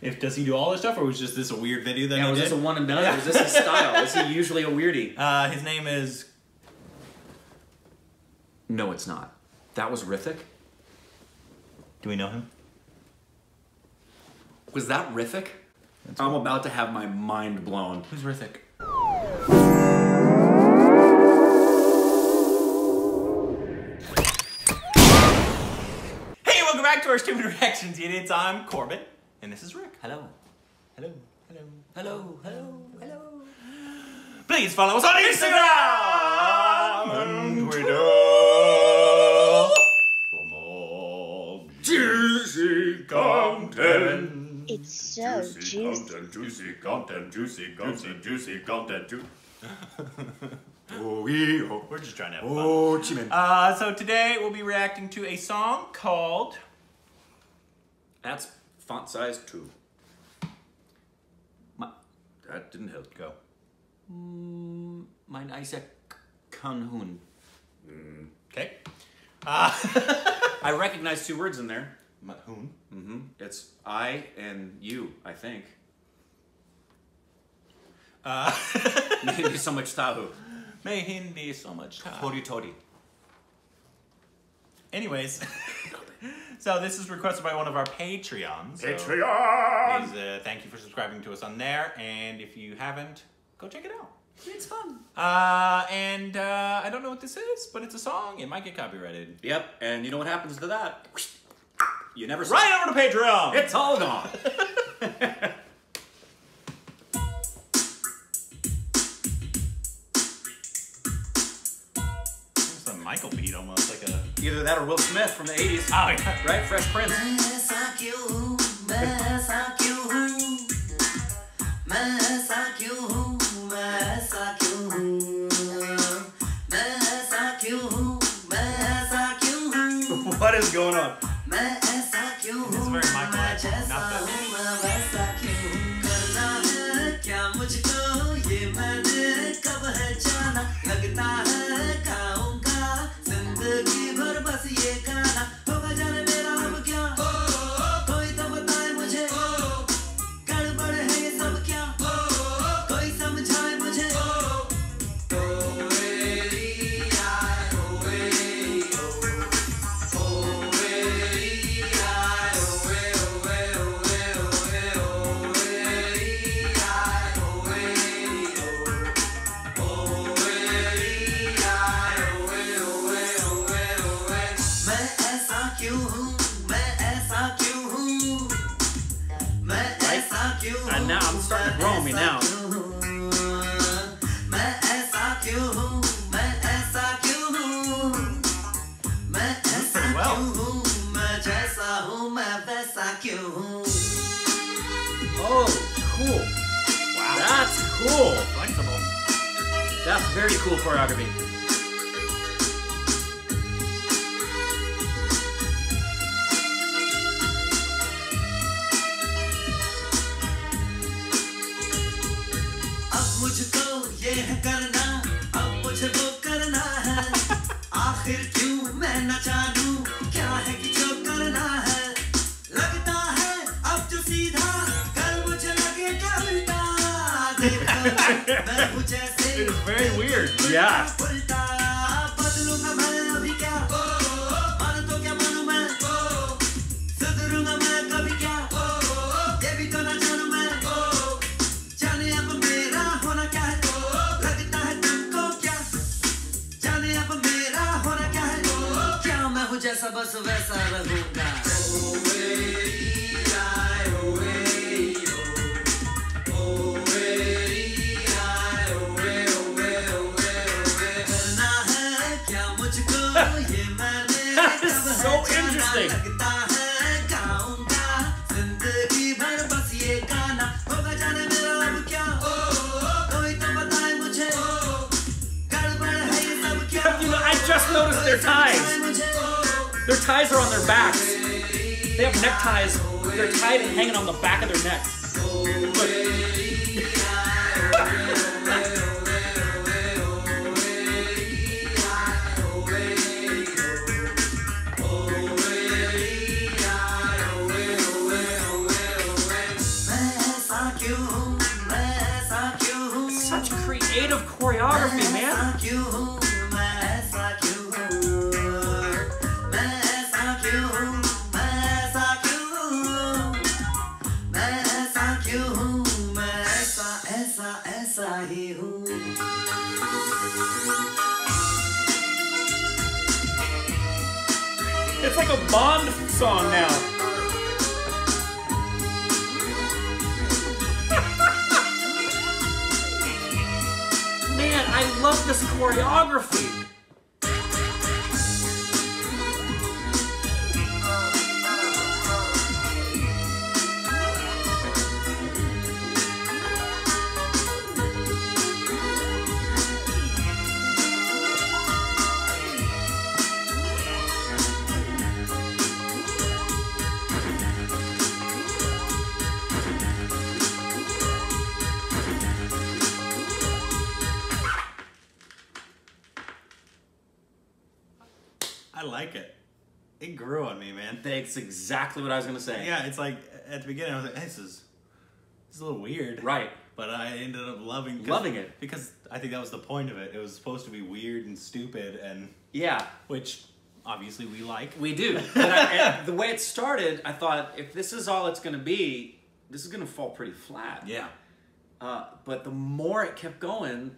If does he do all this stuff, or was just this a weird video that Yeah, he was did? this a one and done? Or was this his style? Is he usually a weirdie? uh, his name is. No, it's not. That was Hrithik. Do we know him? Was that Hrithik? I'm about to have my mind blown. Who's Hrithik? Hey, welcome back to our stupid reactions, idiots. I'm Korbin, and this is Rick. Hello. Hello, hello. Hello. Hello. Hello. Please follow us on Instagram and Twitter. For more juicy content. It's so juicy. Juicy content, juicy content, juicy content, juicy content, juicy. oh, we, oh, we're just trying to have fun. Oh, Chimen. Uh, so today we'll be reacting to a song called That's font size two. My, that didn't help. Go. Mein Isaac Kanhun. Okay. Uh, I recognize two words in there. Mahun. Mm-hmm. It's I and you, I think. Uh, Maybe so much tahu. may Hindi so much time. Tori tori. Anyways, so this is requested by one of our Patreons. so Patreon! Please, uh, thank you for subscribing to us on there, and if you haven't, go check it out. It's fun. Uh, and uh, I don't know what this is, but it's a song. It might get copyrighted. Yep, and you know what happens to that? You never saw Right over to Patreon. It's all gone. It's a Michael beat almost like a. Either that or Will Smith from the 80s. Oh yeah. Right? Fresh Prince. What is going on? Now I'm starting to grow on me now. Oh, cool. Wow. That's cool. flexible. That's very cool choreography. क्या है क्या मैं हूँ जैसा बस वैसा रहूंगा their ties. Their ties are on their backs. They have neckties. They're tied and hanging on the back of their neck. Such creative choreography, man. Like a Bond song now. Man, I love this choreography. Like it. It grew on me, man. That's exactly what I was gonna say. Yeah, it's like at the beginning I was like, hey, this is this is a little weird. Right. But I ended up loving Loving it. because I think that was the point of it. It was supposed to be weird and stupid, and Yeah, which obviously we like. we do. And I, and the way it started, I thought if this is all it's gonna be, this is gonna fall pretty flat. Yeah. Uh, but the more it kept going,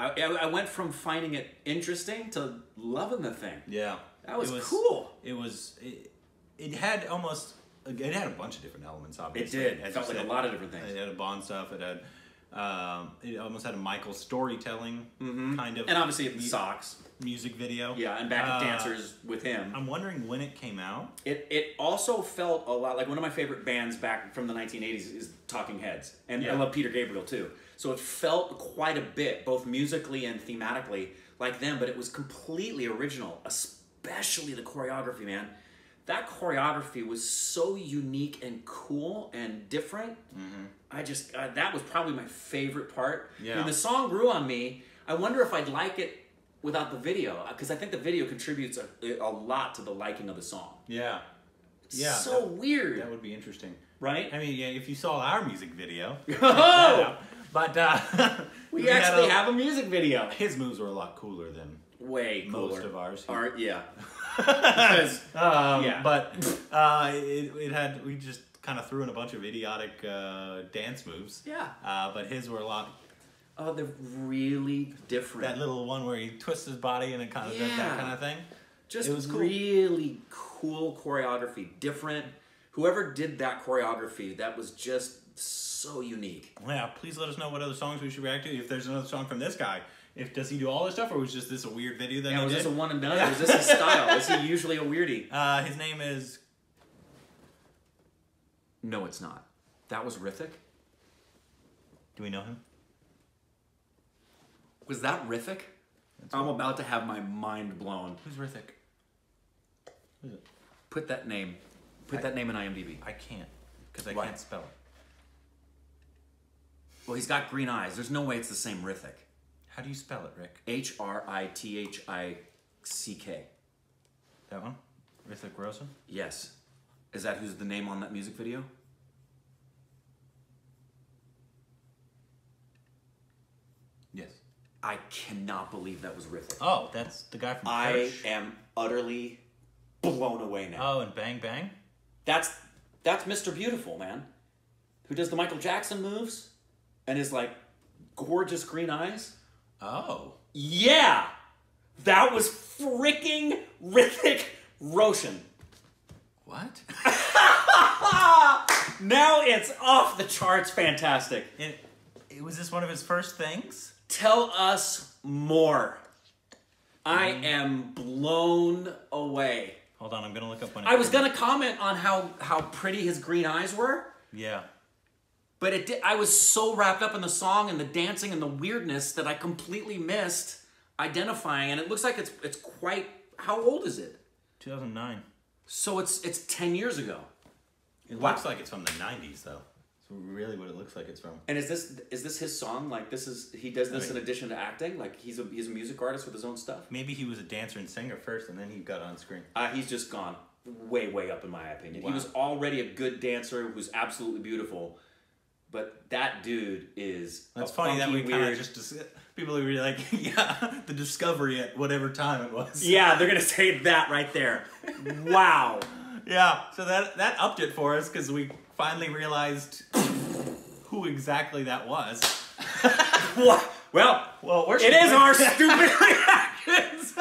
I, I went from finding it interesting to loving the thing. Yeah. That was, It cool. It was. It, it had almost. It had a bunch of different elements. Obviously, it did. It felt like a lot of different things. It had a Bond stuff. It had. Um, it almost had a Michael storytelling kind of. And obviously mu- socks. music video. Yeah, and backup Uh, dancers with him. I'm wondering when it came out. It it also felt a lot like one of my favorite bands back from the 1980s is Talking Heads, and I love Peter Gabriel too. So it felt quite a bit, both musically and thematically, like them, but it was completely original, especially the choreography, man. That choreography was so unique and cool and different. I just uh, that was probably my favorite part. Yeah. When the song grew on me, I wonder if I'd like it without the video because I think the video contributes a, a lot to the liking of the song. Yeah. Yeah. so that, weird, that would be interesting. right? I mean, yeah, if you saw our music video. Oh, But uh, we, had actually a- have a music video. His moves were a lot cooler than Way cooler. most of ours. Our, yeah. because Um, Yeah. But uh, it, it had we just kind of threw in a bunch of idiotic uh, dance moves. yeah, Uh, but his were a lot. oh, they're really different. That little one where he twists his body and it kind of does that kind of thing. Just it was cool. really cool choreography, different. Whoever did that choreography, that was just so unique. Yeah, please let us know what other songs we should react to. If there's another song from this guy, if does he do all this stuff or was just this a weird video that Yeah, he was did? this a one and done? Was this his style? Is he usually a weirdie? uh, his name is No, it's not. That was Hrithik. Do we know him? Was that Hrithik? I'm about to have my mind blown. Who's Hrithik? Who's it? Put that name. Put I- that name in IMDb. I can't because I Why? can't spell it. Well, he's got green eyes. There's no way it's the same Hrithik. How do you spell it, Rick? H R I T H I C K. That one? Hrithik Roshan? Yes. Is that who's the name on that music video? Yes. I cannot believe that was Hrithik. Oh, that's the guy from I Krrish. am utterly blown away now. Oh, and Bang Bang? That's that's Mr. Beautiful, man. Who does the Michael Jackson moves and his like gorgeous green eyes? Oh. Yeah. That was freaking Hrithik Roshan. What? Now it's off the charts fantastic. it, it was this one of his first things? Tell us more. I mm-hmm. am blown away. Hold on, I'm gonna look up it I was gonna comment on how how pretty his green eyes were, Yeah. But it did, I was so wrapped up in the song and the dancing and the weirdness that I completely missed identifying. And it looks like it's it's quite. How old is it? 2009. So it's it's ten years ago. It Wow. looks like it's from the 90s though. It's really what it looks like it's from. And is this is this his song? Like this is he does this I in addition to acting? Like he's a he's a music artist with his own stuff. Maybe he was a dancer and singer first and then he got on screen. Uh, he's just gone way way up in my opinion. He was already a good dancer who's absolutely beautiful. But that dude is. That's a funny that we funky, kind of just dis- people are really like, yeah, the discovery at whatever time it was. Yeah, they're gonna say that right there. Wow. Yeah, so that that upped it for us because we finally realized who exactly that was. Well, Well, we're it is our stupid reactions.